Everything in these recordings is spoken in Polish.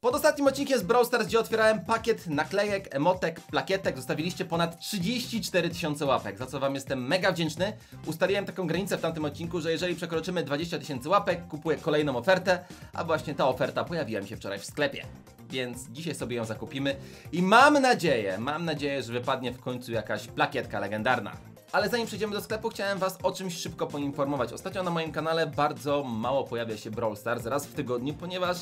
Pod ostatnim odcinkiem z Brawl Stars, gdzie otwierałem pakiet naklejek, emotek, plakietek, zostawiliście ponad 34 tysiące łapek, za co wam jestem mega wdzięczny. Ustaliłem taką granicę w tamtym odcinku, że jeżeli przekroczymy 20 tysięcy łapek, kupuję kolejną ofertę, a właśnie ta oferta pojawiła mi się wczoraj w sklepie. Więc dzisiaj sobie ją zakupimy i mam nadzieję, mam nadzieję, że wypadnie w końcu jakaś plakietka legendarna. Ale zanim przejdziemy do sklepu, chciałem Was o czymś szybko poinformować. Ostatnio na moim kanale bardzo mało pojawia się Brawl Stars, raz w tygodniu, ponieważ,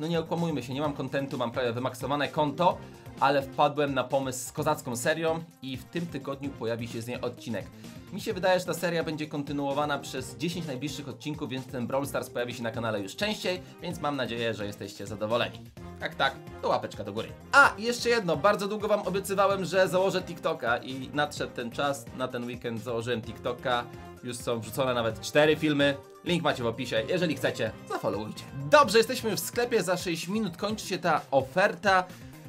no nie okłamujmy się, nie mam kontentu, mam prawie wymaksowane konto, ale wpadłem na pomysł z kozacką serią i w tym tygodniu pojawi się z niej odcinek. Mi się wydaje, że ta seria będzie kontynuowana przez 10 najbliższych odcinków, więc ten Brawl Stars pojawi się na kanale już częściej, więc mam nadzieję, że jesteście zadowoleni. Jak tak, to łapeczka do góry. A, jeszcze jedno, bardzo długo wam obiecywałem, że założę TikToka i nadszedł ten czas, na ten weekend założyłem TikToka. Już są wrzucone nawet cztery filmy. Link macie w opisie, jeżeli chcecie, zafollowujcie. Dobrze, jesteśmy w sklepie, za 6 minut kończy się ta oferta.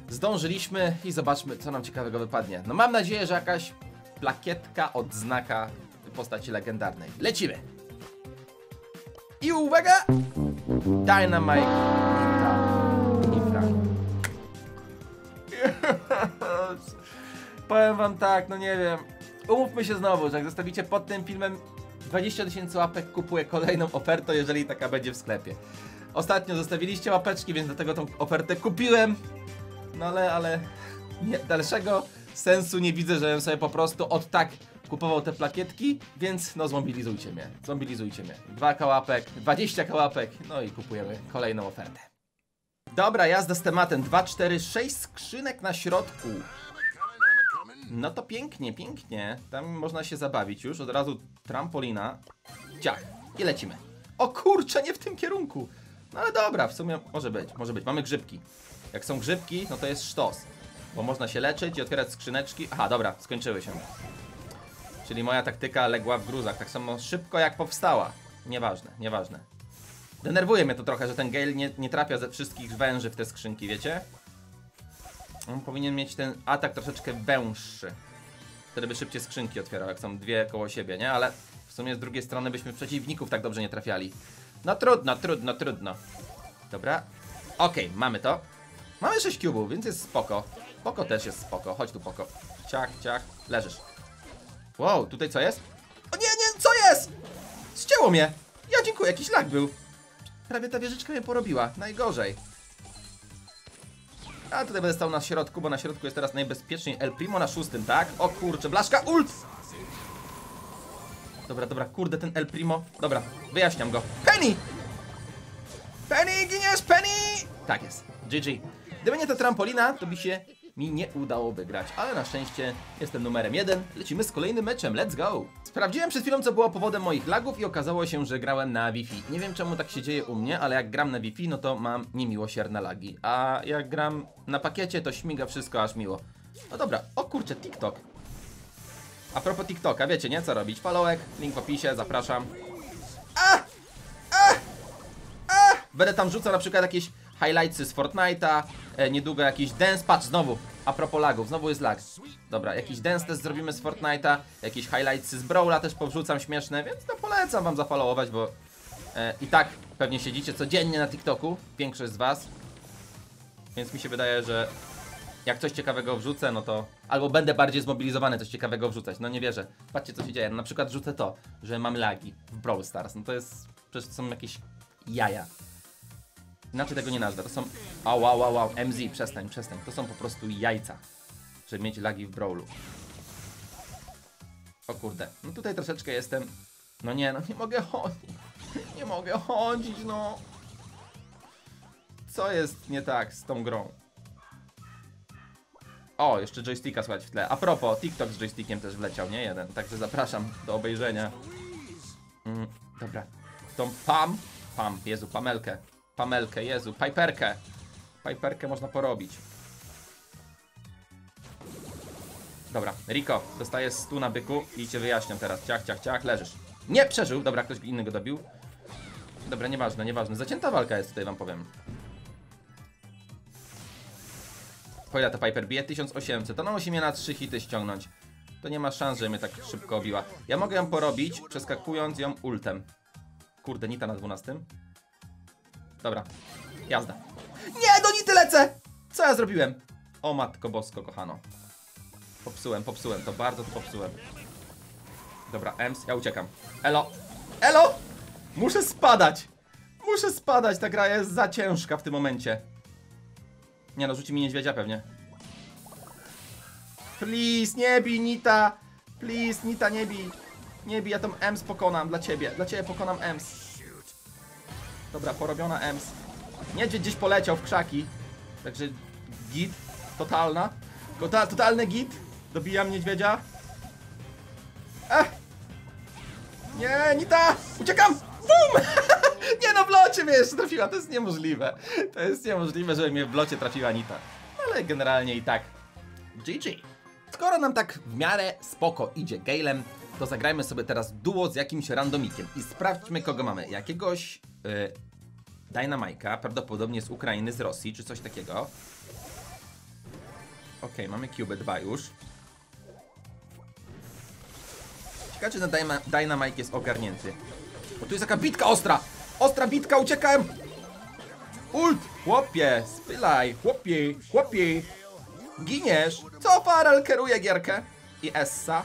Zdążyliśmy i zobaczmy, co nam ciekawego wypadnie. No mam nadzieję, że jakaś plakietka, odznaka postaci legendarnej. Lecimy! I uwaga! Dynamite Infra. Infra. Powiem wam tak, no nie wiem. Umówmy się znowu, że jak zostawicie pod tym filmem 20 tysięcy łapek, kupuję kolejną ofertę, jeżeli taka będzie w sklepie. Ostatnio zostawiliście łapeczki, więc dlatego tą ofertę kupiłem. No ale, ale nie, dalszego sensu nie widzę, żebym sobie po prostu od tak kupował te plakietki, więc no zmobilizujcie mnie, zmobilizujcie mnie. 2 kałapek, 20 kałapek, no i kupujemy kolejną ofertę. Dobra, jazda z tematem. 2, 4, 6 skrzynek na środku. No to pięknie, pięknie. Tam można się zabawić już. Od razu trampolina. Ciach. I lecimy. O kurczę, nie w tym kierunku. No ale dobra, w sumie może być, może być. Mamy grzybki. Jak są grzybki, no to jest sztos. Bo można się leczyć i otwierać skrzyneczki. Aha, dobra, skończyły się. Czyli moja taktyka legła w gruzach. Tak samo szybko jak powstała. Nieważne, nieważne. Denerwuje mnie to trochę, że ten Gale nie, nie trafia ze wszystkich węży w te skrzynki, wiecie? On powinien mieć ten atak troszeczkę węższy. Wtedy by szybciej skrzynki otwierał, jak są dwie koło siebie, nie? Ale w sumie z drugiej strony byśmy przeciwników tak dobrze nie trafiali. No trudno, trudno, trudno. Dobra. Okej, mamy to. Mamy 6 cubów, więc jest spoko. Poko też jest spoko. Chodź tu, Poko. Ciach, ciach. Leżysz. Wow, tutaj co jest? O nie, nie, co jest? Ścięło mnie. Ja dziękuję, jakiś lag był. Prawie ta wieżyczka mnie porobiła. Najgorzej. A tutaj będę stał na środku, bo na środku jest teraz najbezpieczniej El Primo na szóstym, tak? O kurczę, blaszka, ult! Dobra, dobra, kurde, ten El Primo. Dobra, wyjaśniam go. Penny! Penny, giniesz, Penny! Tak jest, GG. Gdyby nie ta trampolina, to by się mi nie udało wygrać, ale na szczęście jestem numerem jeden. Lecimy z kolejnym meczem, let's go! Sprawdziłem przed chwilą, co było powodem moich lagów i okazało się, że grałem na Wi-Fi. Nie wiem, czemu tak się dzieje u mnie, ale jak gram na Wi-Fi, no to mam niemiłosierne lagi. A jak gram na pakiecie, to śmiga wszystko aż miło. No dobra, o kurczę, TikTok. A propos TikToka, wiecie, nie? Co robić? Followek, link w opisie, zapraszam. A! A! A! Będę tam rzucał na przykład jakieś highlightsy z Fortnite'a, e, niedługo jakiś dance, patrz, znowu, a propos lagów, znowu jest lag. Dobra, jakiś dance też zrobimy z Fortnite'a, jakieś highlightsy z Brawla też powrzucam śmieszne, więc no polecam wam zafollowować, bo e, i tak pewnie siedzicie codziennie na TikToku, większość z was, więc mi się wydaje, że jak coś ciekawego wrzucę, no to albo będę bardziej zmobilizowany coś ciekawego wrzucać, no nie wierzę. Patrzcie co się dzieje, no, na przykład rzucę to, że mam lagi w Brawl Stars, no to jest, przecież to są jakieś jaja. Inaczej tego nie nazwę. To są. Au, au, au, au. MZ, przestań, przestań. To są po prostu jajca, żeby mieć lagi w brawlu. O kurde. No tutaj troszeczkę jestem. No nie, no nie mogę chodzić. Nie mogę chodzić, no. Co jest nie tak z tą grą? O, jeszcze joysticka słychać w tle. A propos, TikTok z joystickiem też wleciał, nie jeden. Także zapraszam do obejrzenia. Mm, dobra. Tą Pam. Pam, Jezu, Pamelkę. Pamelkę, Jezu, Piperkę. Piperkę można porobić. Dobra, Rico, dostaję stu na byku i cię wyjaśniam teraz. Ciach, ciach, ciach, leżysz. Nie przeżył, dobra, ktoś inny go dobił. Dobra, nieważne, nieważne. Zacięta walka jest tutaj, wam powiem. Po ile ta Piper bije? 1800. Ona musi mnie na 3 hity ściągnąć. To nie ma szans, że mnie tak szybko obiła. Ja mogę ją porobić, przeskakując ją ultem. Kurde, Nita na 12. Dobra, jazda. Nie, do Nity lecę! Co ja zrobiłem? O matko bosko, kochano. Popsułem, popsułem to, bardzo to popsułem. Dobra, Ems, ja uciekam. Elo! Elo! Muszę spadać! Muszę spadać, ta gra jest za ciężka w tym momencie. Nie no, rzuci mi niedźwiedzia pewnie. Please, nie bij Nita! Please, Nita, nie bij. Nie bij, ja tą Ems pokonam dla ciebie. Dla ciebie pokonam Ems. Dobra, porobiona Ems. Niedźwiedź gdzieś poleciał w krzaki. Także git, totalna. Tota, totalny git. Dobijam niedźwiedzia. Ech! Nie, Nita! Uciekam! Bum! nie no, w locie mnie jeszcze trafiła, to jest niemożliwe. To jest niemożliwe, żeby mnie w locie trafiła Nita. Ale generalnie i tak. GG. Skoro nam tak w miarę spoko idzie Galem, to zagrajmy sobie teraz duo z jakimś randomikiem i sprawdźmy kogo mamy. Jakiegoś yy, Dynamike'a, prawdopodobnie z Ukrainy, z Rosji, czy coś takiego. Okej, mamy Cube 2 już. Ciekawe, czy ten Dynamite jest ogarnięty. Bo tu jest taka bitka ostra! Ostra bitka, uciekałem! Ult! Chłopie, spylaj! Chłopie, chłopie! Giniesz! Co Farel kieruje gierkę? I Essa.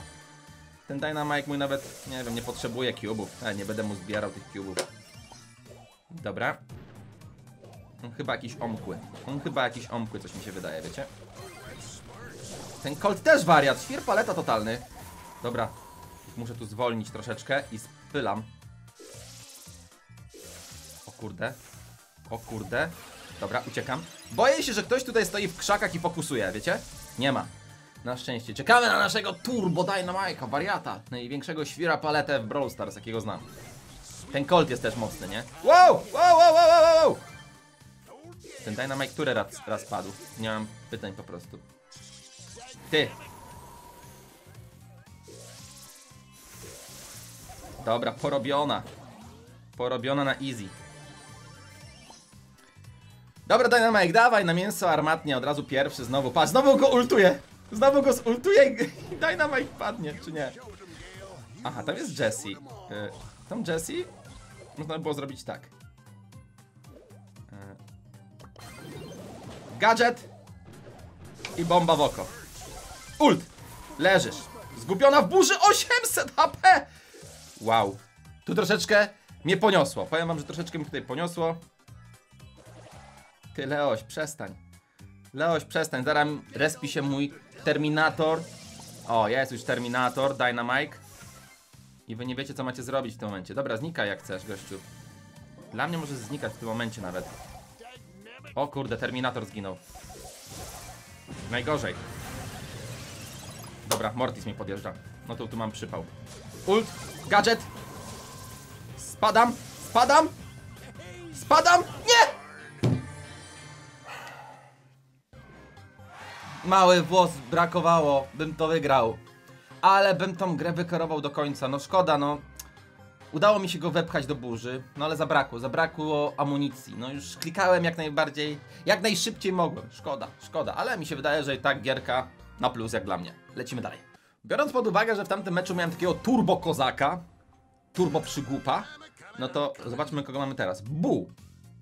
Ten Dynamite mój nawet, nie wiem, nie potrzebuje cubów. E, nie będę mu zbierał tych cubów. Dobra. On chyba jakiś omkły. On chyba jakiś omkły, coś mi się wydaje, wiecie? Ten Colt też wariat, świr paleta totalny. Dobra, muszę tu zwolnić troszeczkę i spylam. O kurde. O kurde. Dobra, uciekam. Boję się, że ktoś tutaj stoi w krzakach i fokusuje, wiecie? Nie ma. Na szczęście. Czekamy na naszego Turbo Dynamite'a, wariata. Największego świra paletę w Brawl Stars, jakiego znam. Ten Colt jest też mocny, nie? Wow! Wow, wow, wow, wow, wow! Ten Dynamite który raz, raz padł? Nie mam pytań po prostu. Ty! Dobra, porobiona. Porobiona na easy. Dobra, Dynamite, dawaj na mięso armatnie, od razu pierwszy, znowu. Patrz, znowu go ultuje! Znowu go zultuje i Dynamite padnie, czy nie? Aha, tam jest Jessie. Y, tam Jessie? Można by było zrobić tak. Y, Gadżet i bomba w oko. Ult! Leżysz. Zgubiona w burzy 800 HP! Wow. Tu troszeczkę mnie poniosło. Powiem wam, że troszeczkę mnie tutaj poniosło. Ty, Leoś, przestań. Leoś, przestań. Zaraz respi się mój Terminator. O, jest już Terminator, Dynamite. I wy nie wiecie, co macie zrobić w tym momencie. Dobra, znikaj jak chcesz, gościu. Dla mnie może znikać w tym momencie nawet. O kurde, Terminator zginął. Najgorzej. Dobra, Mortis mnie podjeżdża. No to tu mam przypał. Ult, gadżet. Spadam, spadam. Spadam, nie! Mały włos brakowało, bym to wygrał. Ale bym tą grę wykierował do końca. No szkoda, no. Udało mi się go wepchać do burzy, no ale zabrakło, zabrakło amunicji. No już klikałem jak najbardziej, jak najszybciej mogłem. Szkoda, szkoda, ale mi się wydaje, że i tak gierka na plus jak dla mnie. Lecimy dalej. Biorąc pod uwagę, że w tamtym meczu miałem takiego turbo kozaka, turbo przygłupa, no to zobaczmy kogo mamy teraz. Bu!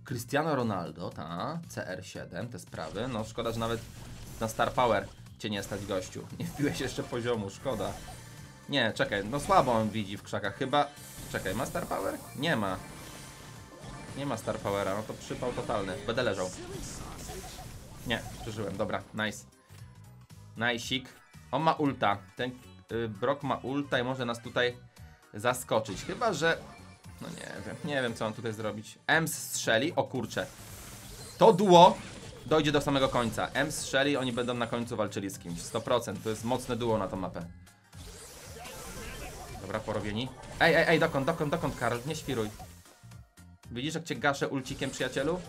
Cristiano Ronaldo, ta, CR7, te sprawy. No szkoda, że nawet na Star Power cię nie stać gościu. Nie wbiłeś jeszcze poziomu, szkoda. Nie, czekaj, no słabo on widzi w krzakach. Chyba. Czekaj, ma Star Power? Nie ma. Nie ma Star Powera, no to przypał totalny. Będę leżał. Nie, przeżyłem, dobra, nice. Najsik. On ma ulta. Ten y, Brock ma ulta i może nas tutaj zaskoczyć. Chyba, że. No nie wiem, nie wiem co on tutaj zrobić. Ems strzeli, o kurcze. To duo dojdzie do samego końca. Ems strzeli, oni będą na końcu walczyli z kimś. 100%, to jest mocne duo na tą mapę. Dobra, porobieni. Ej, ej, ej, dokąd, dokąd, dokąd, Karol, nie świruj. Widzisz, jak cię gaszę ulcikiem, przyjacielu?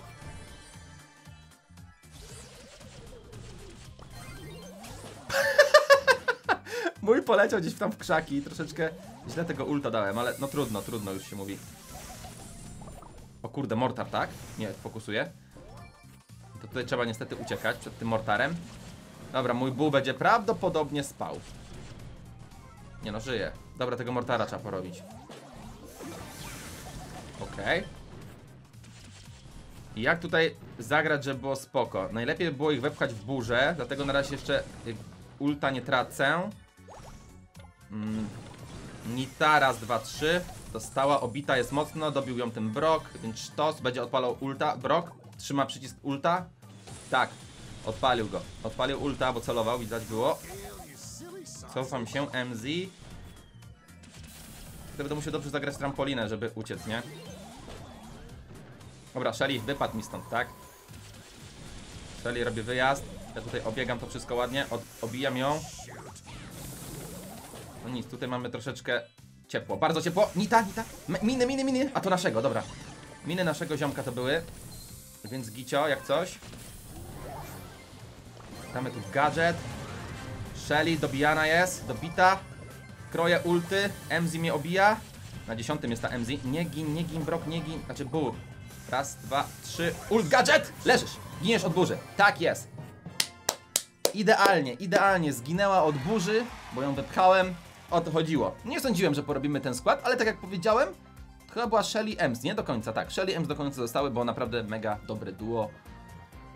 Mój poleciał gdzieś tam w krzaki troszeczkę źle tego ulta dałem, ale no trudno, trudno już się mówi. O kurde, mortar, tak? Nie, fokusuję. To tutaj trzeba niestety uciekać przed tym mortarem. Dobra, mój bull będzie prawdopodobnie spał. Nie no, żyje. Dobra, tego mortara trzeba porobić. Okej. Jak tutaj zagrać, żeby było spoko? Najlepiej by było ich wepchać w burzę, dlatego na razie jeszcze y, ulta nie tracę. Mm, Nita, raz, dwa, trzy. Dostała, obita jest mocno, dobił ją ten Brok, więc sztos, będzie odpalał ulta. Brok, trzyma przycisk ulta. Tak, odpalił go. Odpalił ulta, bo celował, widać było. Cofam się, MZ. Tutaj będę musiał dobrze zagrać trampolinę, żeby uciec, nie? Dobra, Shelly, wypadł mi stąd, tak? Shelly robi wyjazd. Ja tutaj obiegam to wszystko ładnie, od, obijam ją. No nic, tutaj mamy troszeczkę ciepło, bardzo ciepło. Nita, nita, miny, miny, miny. A to naszego, dobra. Miny naszego ziomka to były. Więc gicio, jak coś. Damy tu gadżet. Shelly dobijana jest, dobita. Kroję ulty, MZ mnie obija. Na dziesiątym jest ta MZ. Nie gin, nie gin, brok, nie gin. Znaczy bur. Raz, dwa, trzy. Ult gadżet! Leżysz! Giniesz od burzy. Tak jest. Idealnie, idealnie zginęła od burzy, bo ją wepchałem. O to chodziło. Nie sądziłem, że porobimy ten skład, ale tak jak powiedziałem, chyba była Shelly Ems, nie do końca, tak. Shelly Ems do końca zostały, bo naprawdę mega dobre duo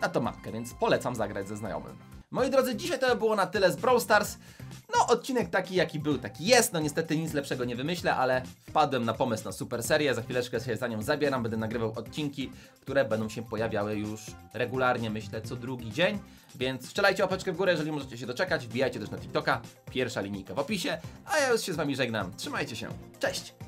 na tą mapkę, więc polecam zagrać ze znajomym. Moi drodzy, dzisiaj to by było na tyle z Brawl Stars. No, odcinek taki jaki był, taki jest. No niestety nic lepszego nie wymyślę, ale wpadłem na pomysł na super serię. Za chwileczkę się za nią zabieram, będę nagrywał odcinki, które będą się pojawiały już regularnie, myślę, co drugi dzień. Więc strzelajcie łapeczkę w górę, jeżeli możecie się doczekać. Wbijajcie też na TikToka. Pierwsza linijka w opisie. A ja już się z wami żegnam. Trzymajcie się. Cześć!